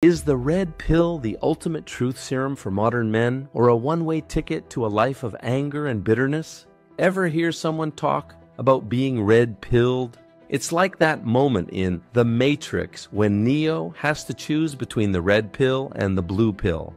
Is the red pill the ultimate truth serum for modern men, or a one way ticket to a life of anger and bitterness? Ever hear someone talk about being red pilled? It's like that moment in The Matrix when Neo has to choose between the red pill and the blue pill.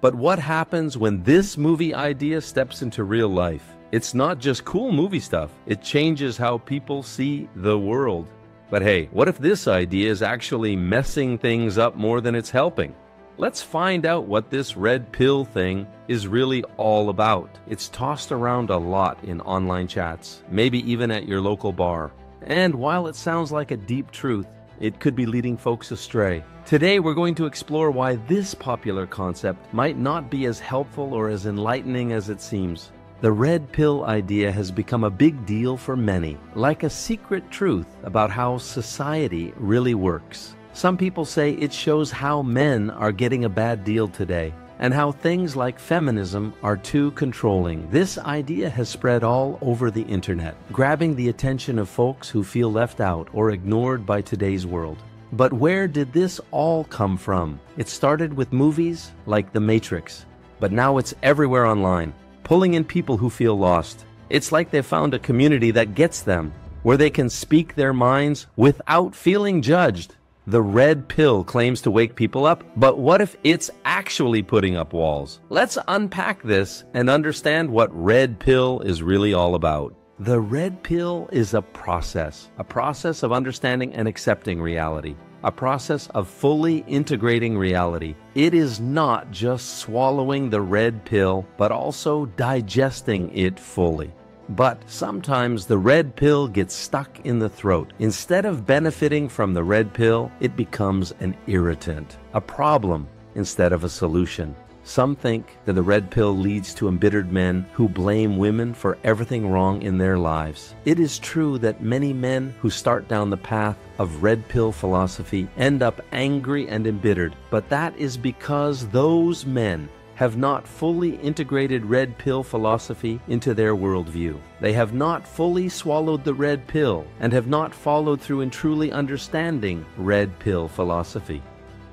But what happens when this movie idea steps into real life? It's not just cool movie stuff, it changes how people see the world. But hey, what if this idea is actually messing things up more than it's helping? Let's find out what this red pill thing is really all about. It's tossed around a lot in online chats, maybe even at your local bar. And while it sounds like a deep truth, it could be leading folks astray. Today, we're going to explore why this popular concept might not be as helpful or as enlightening as it seems. The red pill idea has become a big deal for many, like a secret truth about how society really works. Some people say it shows how men are getting a bad deal today and how things like feminism are too controlling. This idea has spread all over the internet, grabbing the attention of folks who feel left out or ignored by today's world. But where did this all come from? It started with movies like The Matrix, but now it's everywhere online pulling in people who feel lost. It's like they've found a community that gets them, where they can speak their minds without feeling judged. The red pill claims to wake people up, but what if it's actually putting up walls? Let's unpack this and understand what red pill is really all about. The red pill is a process, a process of understanding and accepting reality a process of fully integrating reality. It is not just swallowing the red pill, but also digesting it fully. But sometimes the red pill gets stuck in the throat. Instead of benefiting from the red pill, it becomes an irritant, a problem instead of a solution. Some think that the red pill leads to embittered men who blame women for everything wrong in their lives. It is true that many men who start down the path of red pill philosophy end up angry and embittered, but that is because those men have not fully integrated red pill philosophy into their worldview. They have not fully swallowed the red pill and have not followed through in truly understanding red pill philosophy.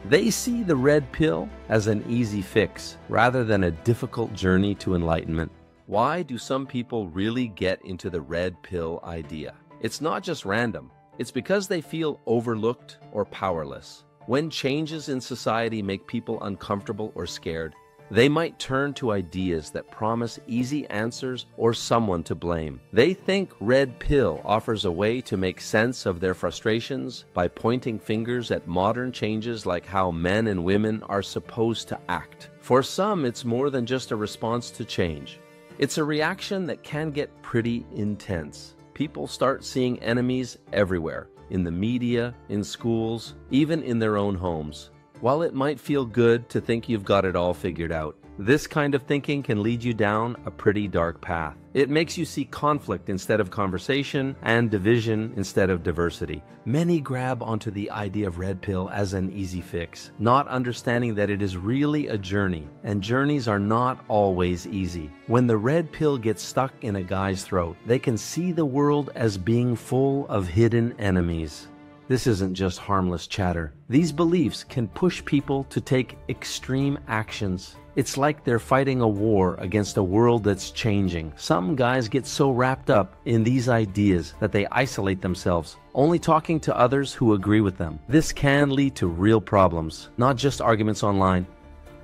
They see the red pill as an easy fix rather than a difficult journey to enlightenment. Why do some people really get into the red pill idea? It's not just random, it's because they feel overlooked or powerless. When changes in society make people uncomfortable or scared, they might turn to ideas that promise easy answers or someone to blame. They think Red Pill offers a way to make sense of their frustrations by pointing fingers at modern changes like how men and women are supposed to act. For some, it's more than just a response to change. It's a reaction that can get pretty intense. People start seeing enemies everywhere in the media, in schools, even in their own homes. While it might feel good to think you've got it all figured out, this kind of thinking can lead you down a pretty dark path. It makes you see conflict instead of conversation and division instead of diversity. Many grab onto the idea of red pill as an easy fix, not understanding that it is really a journey, and journeys are not always easy. When the red pill gets stuck in a guy's throat, they can see the world as being full of hidden enemies. This isn't just harmless chatter. These beliefs can push people to take extreme actions. It's like they're fighting a war against a world that's changing. Some guys get so wrapped up in these ideas that they isolate themselves, only talking to others who agree with them. This can lead to real problems, not just arguments online,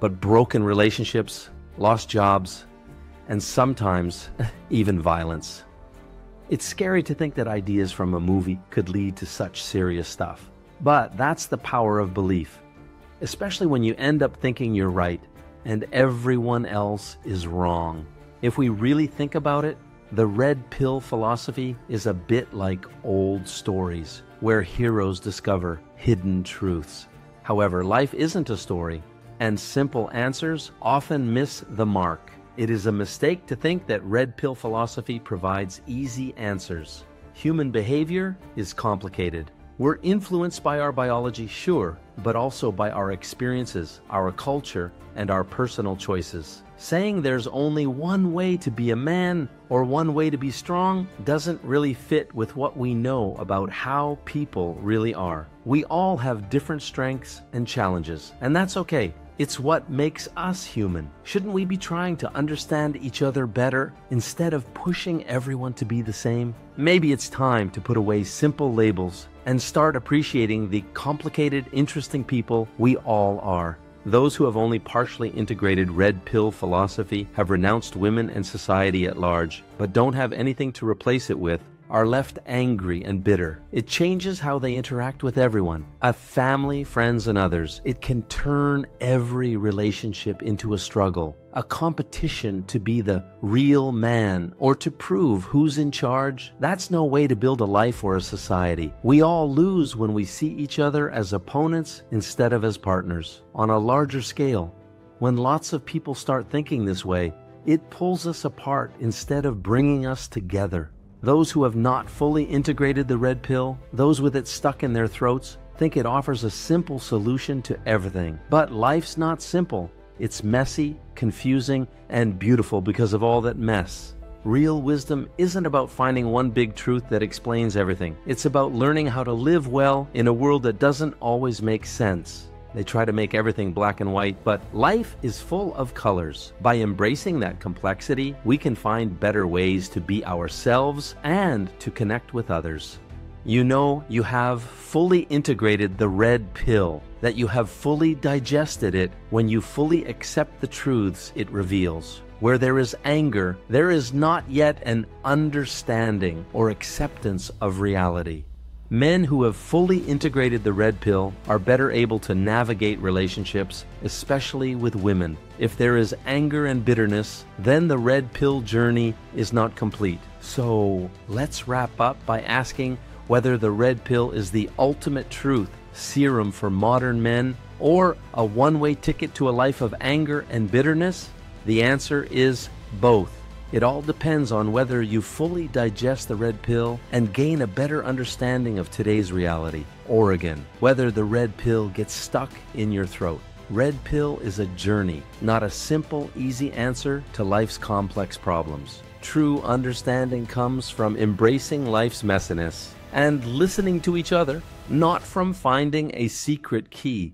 but broken relationships, lost jobs, and sometimes even violence. It's scary to think that ideas from a movie could lead to such serious stuff. But that's the power of belief, especially when you end up thinking you're right and everyone else is wrong. If we really think about it, the red pill philosophy is a bit like old stories where heroes discover hidden truths. However, life isn't a story, and simple answers often miss the mark. It is a mistake to think that red pill philosophy provides easy answers. Human behavior is complicated, We're influenced by our biology, sure, but also by our experiences, our culture, and our personal choices. Saying there's only one way to be a man or one way to be strong doesn't really fit with what we know about how people really are. We all have different strengths and challenges, and that's okay. It's what makes us human. Shouldn't we be trying to understand each other better instead of pushing everyone to be the same? Maybe it's time to put away simple labels and start appreciating the complicated, interesting people we all are. Those who have only partially integrated red pill philosophy have renounced women and society at large, but don't have anything to replace it with are left angry and bitter. It changes how they interact with everyone, a family, friends, and others. It can turn every relationship into a struggle, a competition to be the real man or to prove who's in charge. That's no way to build a life or a society. We all lose when we see each other as opponents instead of as partners. On a larger scale, when lots of people start thinking this way, it pulls us apart instead of bringing us together. Those who have not fully integrated the red pill, those with it stuck in their throats, think it offers a simple solution to everything. But life's not simple. It's messy, confusing, and beautiful because of all that mess. Real wisdom isn't about finding one big truth that explains everything. It's about learning how to live well in a world that doesn't always make sense. They try to make everything black and white, but life is full of colors. By embracing that complexity, we can find better ways to be ourselves and to connect with others. You know you have fully integrated the red pill, that you have fully digested it when you fully accept the truths it reveals. Where there is anger, there is not yet an understanding or acceptance of reality. Men who have fully integrated the red pill are better able to navigate relationships, especially with women. If there is anger and bitterness, then the red pill journey is not complete. So let's wrap up by asking whether the red pill is the ultimate truth serum for modern men or a one way ticket to a life of anger and bitterness? The answer is both. It all depends on whether you fully digest the red pill and gain a better understanding of today's reality, Oregon, whether the red pill gets stuck in your throat. Red pill is a journey, not a simple, easy answer to life's complex problems. True understanding comes from embracing life's messiness and listening to each other, not from finding a secret key.